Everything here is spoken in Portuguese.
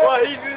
Corre,